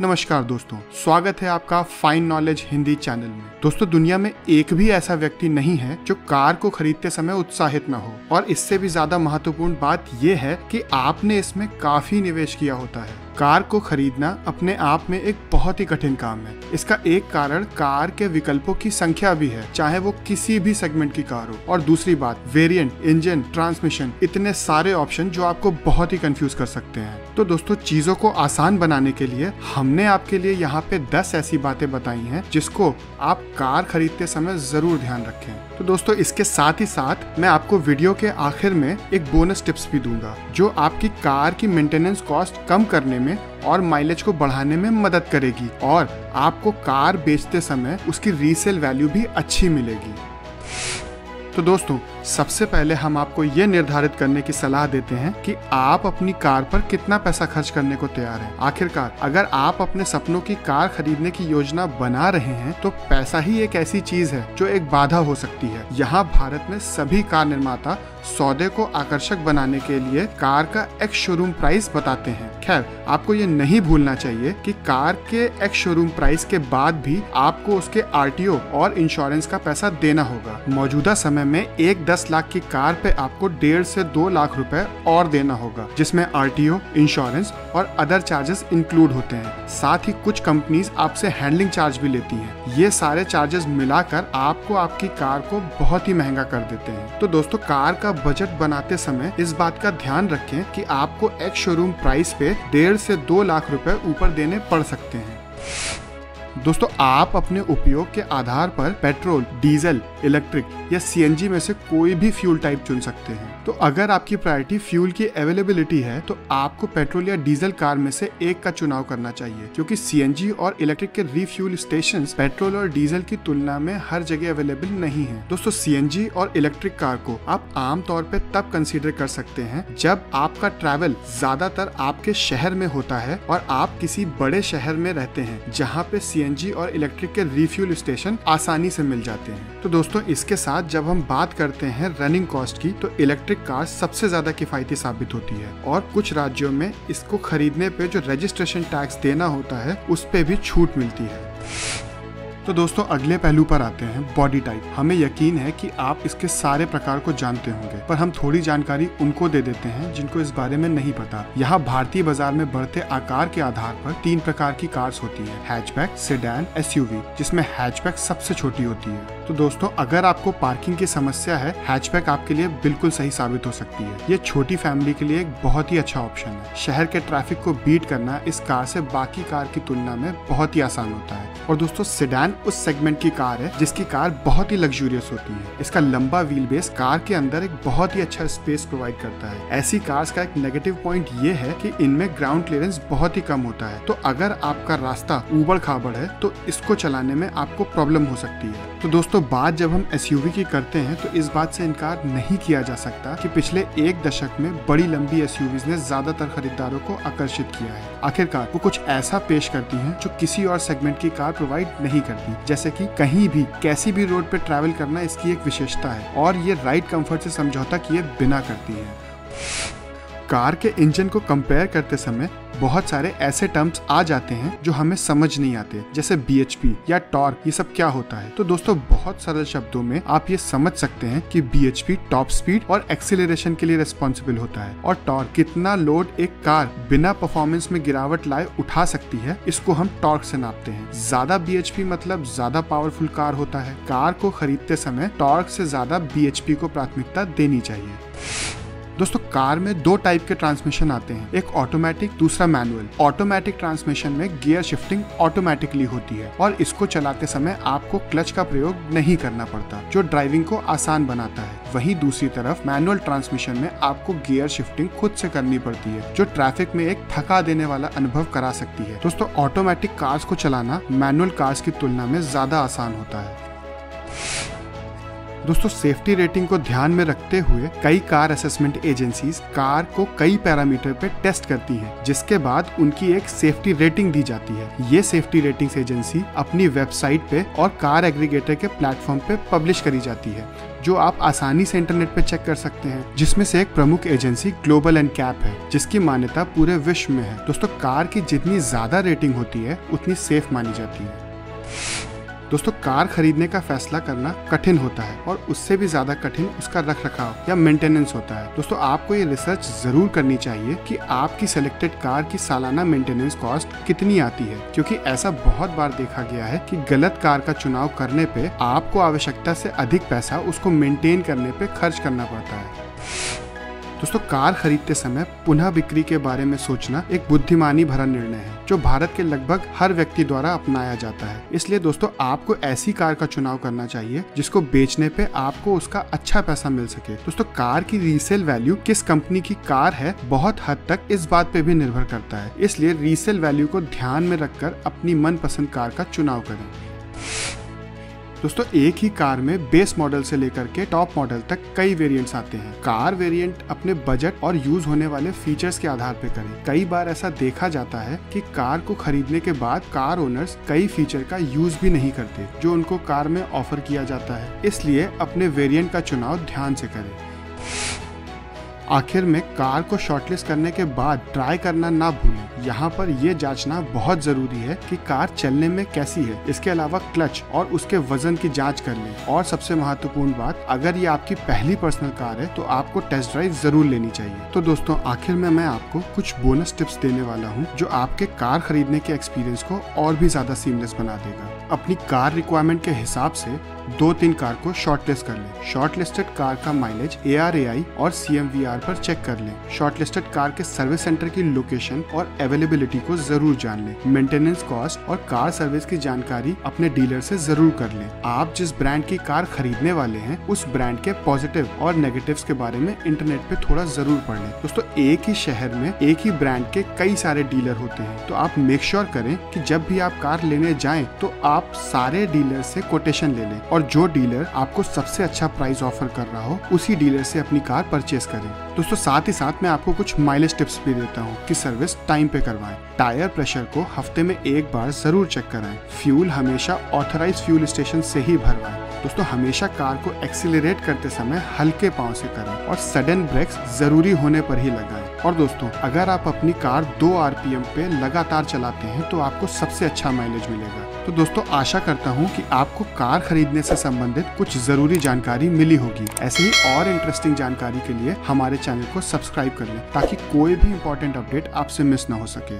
नमस्कार दोस्तों, स्वागत है आपका फाइन नॉलेज हिंदी चैनल में। दोस्तों, दुनिया में एक भी ऐसा व्यक्ति नहीं है जो कार को खरीदते समय उत्साहित न हो। और इससे भी ज़्यादा महत्वपूर्ण बात यह है कि आपने इसमें काफ़ी निवेश किया होता है। कार को खरीदना अपने आप में एक बहुत ही कठिन काम है। इसका एक कारण कार के विकल्पों की संख्या भी है, चाहे वो किसी भी सेगमेंट की कार हो। और दूसरी बात, वेरिएंट, इंजन, ट्रांसमिशन, इतने सारे ऑप्शन जो आपको बहुत ही कंफ्यूज कर सकते हैं। तो दोस्तों, चीज़ों को आसान बनाने के लिए हमने आपके लिए यहाँ पे 10 ऐसी बातें बताई हैं, जिसको आप कार खरीदते समय ज़रूर ध्यान रखें। तो दोस्तों, इसके साथ ही साथ मैं आपको वीडियो के आखिर में एक बोनस टिप्स भी दूँगा, जो आपकी कार की मेंटेनेंस कॉस्ट कम करने में और माइलेज को बढ़ाने में मदद करेगी और आपको कार बेचते समय उसकी रीसेल वैल्यू भी अच्छी मिलेगी। तो दोस्तों, सबसे पहले हम आपको ये निर्धारित करने की सलाह देते हैं कि आप अपनी कार पर कितना पैसा खर्च करने को तैयार हैं। आखिरकार, अगर आप अपने सपनों की कार खरीदने की योजना बना रहे हैं तो पैसा ही एक ऐसी चीज़ है जो एक बाधा हो सकती है। यहाँ भारत में सभी कार निर्माता सौदे को आकर्षक बनाने के लिए कार का एक्स शोरूम प्राइस बताते हैं। खैर, आपको ये नहीं भूलना चाहिए कि कार के एक्स शोरूम प्राइस के बाद भी आपको उसके आरटीओ और इंश्योरेंस का पैसा देना होगा। मौजूदा समय में एक दस लाख की कार पे आपको डेढ़ से दो लाख रुपए और देना होगा, जिसमें आरटीओ इंश्योरेंस और अदर चार्जेस इंक्लूड होते हैं। साथ ही कुछ कंपनीज़ आपसे हैंडलिंग चार्ज भी लेती हैं। ये सारे चार्जेस मिलाकर आपको आपकी कार को बहुत ही महँगा कर देते हैं। तो दोस्तों, कार का बजट बनाते समय इस बात का ध्यान रखें कि आपको एक शोरूम प्राइस पे डेढ़ से दो लाख रुपए ऊपर देने पड़ सकते हैं। दोस्तों, आप अपने उपयोग के आधार पर पेट्रोल, डीजल, इलेक्ट्रिक या सीएनजी में से कोई भी फ्यूल टाइप चुन सकते हैं। तो अगर आपकी प्रायोरिटी फ्यूल की अवेलेबिलिटी है तो आपको पेट्रोल या डीजल कार में से एक का चुनाव करना चाहिए, क्योंकि सीएनजी और इलेक्ट्रिक के रिफ्यूल स्टेशन पेट्रोल और डीजल की तुलना में हर जगह अवेलेबल नहीं है। दोस्तों, सीएनजी और इलेक्ट्रिक कार को आप आमतौर पर तब कंसिडर कर सकते हैं, जब आपका ट्रैवल ज़्यादातर आपके शहर में होता है और आप किसी बड़े शहर में रहते हैं, जहाँ पे सीएनजी और इलेक्ट्रिक के रिफ्यूल स्टेशन आसानी से मिल जाते हैं। तो दोस्तों, इसके साथ जब हम बात करते हैं रनिंग कॉस्ट की तो इलेक्ट्रिक कार सबसे ज़्यादा किफायती साबित होती है। और कुछ राज्यों में इसको खरीदने पे जो रजिस्ट्रेशन टैक्स देना होता है, उस पर भी छूट मिलती है। तो दोस्तों, अगले पहलू पर आते हैं बॉडी टाइप हमें यकीन है कि आप इसके सारे प्रकार को जानते होंगे, पर हम थोड़ी जानकारी उनको दे देते हैं, जिनको इस बारे में नहीं पता। यहाँ भारतीय बाज़ार में बढ़ते आकार के आधार पर तीन प्रकार की कार्स होती है हैचबैक सेडान एसयूवी जिसमें हैचबैक सबसे छोटी होती है। तो दोस्तों, अगर आपको पार्किंग की समस्या है हैचबैक आपके लिए बिल्कुल सही साबित हो सकती है। ये छोटी फैमिली के लिए एक बहुत ही अच्छा ऑप्शन है। शहर के ट्रैफ़िक को बीट करना इस कार से बाकी कार की तुलना में बहुत ही आसान होता है। और दोस्तों सेडान उस सेगमेंट की कार है, जिसकी कार बहुत ही लग्जूरियस होती है। इसका लंबा व्हील बेस कार के अंदर एक बहुत ही अच्छा स्पेस प्रोवाइड करता है। ऐसी कार्स का एक नेगेटिव पॉइंट ये है कि इनमें ग्राउंड क्लियरेंस बहुत ही कम होता है। तो अगर आपका रास्ता उबड़ खाबड़ है तो इसको चलाने में आपको प्रॉब्लम हो सकती है। तो दोस्तों बात जब हम एस की करते हैं तो इस बात से इनकार नहीं किया जा सकता कि पिछले एक दशक में बड़ी लंबी एस ने ज़्यादातर खरीदारों को आकर्षित किया है। आखिरकार, वो कुछ ऐसा पेश करती हैं जो किसी और सेगमेंट की कार प्रोवाइड नहीं करती। जैसे कि कहीं भी, कैसी भी रोड पे ट्रैवल करना इसकी एक विशेषता है, और ये राइड कंफर्ट से समझौता किए बिना करती है। कार के इंजन को कंपेयर करते समय बहुत सारे ऐसे टर्म्स आ जाते हैं जो हमें समझ नहीं आते, जैसे BHP या टॉर्क ये सब क्या होता है? तो दोस्तों, बहुत सरल शब्दों में आप ये समझ सकते हैं कि BHP टॉप स्पीड और एक्सिलेशन के लिए रेस्पॉन्सिबल होता है। और टॉर्क कितना लोड एक कार बिना परफॉर्मेंस में गिरावट लाए उठा सकती है, इसको हम टॉर्क से नापते हैं। ज़्यादा BHP मतलब ज़्यादा पावरफुल कार होता है। कार को खरीदते समय टॉर्क से ज़्यादा BHP को प्राथमिकता देनी चाहिए। दोस्तों, कार में दो टाइप के ट्रांसमिशन आते हैं। एक ऑटोमेटिक दूसरा मैनुअल ऑटोमेटिक ट्रांसमिशन में गियर शिफ्टिंग ऑटोमेटिकली होती है और इसको चलाते समय आपको क्लच का प्रयोग नहीं करना पड़ता, जो ड्राइविंग को आसान बनाता है। वहीं दूसरी तरफ़ मैनुअल ट्रांसमिशन में आपको गियर शिफ्टिंग खुद से करनी पड़ती है, जो ट्रैफ़िक में एक थका देने वाला अनुभव करा सकती है। दोस्तों ऑटोमेटिक कार्स को चलाना मैनुअल कार्स की तुलना में ज़्यादा आसान होता है। दोस्तों सेफ्टी रेटिंग को ध्यान में रखते हुए कई कार असेसमेंट एजेंसीज कार को कई पैरामीटर पे टेस्ट करती हैं, जिसके बाद उनकी एक सेफ्टी रेटिंग दी जाती है। ये सेफ्टी रेटिंग्स एजेंसी अपनी वेबसाइट पे और कार एग्रीगेटर के प्लेटफॉर्म पे पब्लिश करी जाती है, जो आप आसानी से इंटरनेट पे चेक कर सकते हैं। जिसमें से एक प्रमुख एजेंसी ग्लोबल एंड कैप है, जिसकी मान्यता पूरे विश्व में है। दोस्तों कार की जितनी ज़्यादा रेटिंग होती है, उतनी सेफ़ मानी जाती है। दोस्तों, कार खरीदने का फैसला करना कठिन होता है और उससे भी ज़्यादा कठिन उसका रख रखाव या मेंटेनेंस होता है। दोस्तों, आपको ये रिसर्च ज़रूर करनी चाहिए कि आपकी सिलेक्टेड कार की सालाना मेंटेनेंस कॉस्ट कितनी आती है, क्योंकि ऐसा बहुत बार देखा गया है कि गलत कार का चुनाव करने पे आपको आवश्यकता से अधिक पैसा उसको मेंटेन करने पे खर्च करना पड़ता है। दोस्तों, कार खरीदते समय पुनः बिक्री के बारे में सोचना एक बुद्धिमानी भरा निर्णय है, जो भारत के लगभग हर व्यक्ति द्वारा अपनाया जाता है। इसलिए दोस्तों, आपको ऐसी कार का चुनाव करना चाहिए, जिसको बेचने पे आपको उसका अच्छा पैसा मिल सके। दोस्तों, कार की रीसेल वैल्यू किस कंपनी की कार है, बहुत हद तक इस बात पे भी निर्भर करता है। इसलिए रीसेल वैल्यू को ध्यान में रखकर अपनी मनपसंद कार का चुनाव करें। दोस्तों, एक ही कार में बेस मॉडल से लेकर के टॉप मॉडल तक कई वेरिएंट्स आते हैं। कार वेरिएंट अपने बजट और यूज़ होने वाले फीचर्स के आधार पर करें। कई बार ऐसा देखा जाता है कि कार को खरीदने के बाद कार ओनर्स कई फीचर का यूज़ भी नहीं करते, जो उनको कार में ऑफ़र किया जाता है। इसलिए अपने वेरियंट का चुनाव ध्यान से करें। आखिर में कार को शॉर्टलिस्ट करने के बाद ट्राई करना ना भूलें। यहाँ पर यह जांचना बहुत ज़रूरी है कि कार चलने में कैसी है। इसके अलावा क्लच और उसके वज़न की जाँच कर लें। और सबसे महत्वपूर्ण बात, अगर ये आपकी पहली पर्सनल कार है तो आपको टेस्ट ड्राइव ज़रूर लेनी चाहिए। तो दोस्तों, आखिर में मैं आपको कुछ बोनस टिप्स देने वाला हूँ, जो आपके कार खरीदने के एक्सपीरियंस को और भी ज़्यादा सीमलेस बना देगा। अपनी कार रिक्वायरमेंट के हिसाब से दो तीन कार को शॉर्टलिस्ट कर लें। शॉर्टलिस्टेड कार का mileage A R A I और सी एम वी आर पर चेक कर लें। शॉर्टलिस्टेड कार के सर्विस सेंटर की लोकेशन और अवेलेबिलिटी को ज़रूर जान लें। मेंटेनेंस कॉस्ट और कार सर्विस की जानकारी अपने डीलर से ज़रूर कर लें। आप जिस ब्रांड की कार खरीदने वाले हैं, उस ब्रांड के पॉजिटिव और नेगेटिव्स के बारे में इंटरनेट पे थोड़ा ज़रूर पढ़ लें। दोस्तों, एक ही शहर में एक ही ब्रांड के कई सारे डीलर होते हैं। तो आप मेक श्योर sure करें कि जब भी आप कार लेने जाएँ तो आप सारे डीलर से कोटेशन ले लें। और जो डीलर आपको सबसे अच्छा प्राइस ऑफ़र कर रहा हो, उसी डीलर से अपनी कार परचेज करें। दोस्तों, साथ ही साथ मैं आपको कुछ माइलेज टिप्स भी देता हूँ कि सर्विस टाइम पे करवाएँ। टायर प्रेशर को हफ़्ते में एक बार ज़रूर चेक कराएँ। फ्यूल हमेशा ऑथराइज फ्यूल स्टेशन से ही भरवाएँ। दोस्तों, हमेशा कार को एक्सिलरेट करते समय हल्के पाँव से करें और सडन ब्रेक्स ज़रूरी होने पर ही लगाएँ। और दोस्तों, अगर आप अपनी कार दो आरपीएम पे लगातार चलाते हैं तो आपको सबसे अच्छा माइलेज मिलेगा। तो दोस्तों, आशा करता हूँ कि आपको कार खरीदने से संबंधित कुछ ज़रूरी जानकारी मिली होगी। ऐसे ही और इंटरेस्टिंग जानकारी के लिए हमारे चैनल को सब्सक्राइब कर लें, ताकि कोई भी इम्पोर्टेंट अपडेट आपसे मिस न हो सके।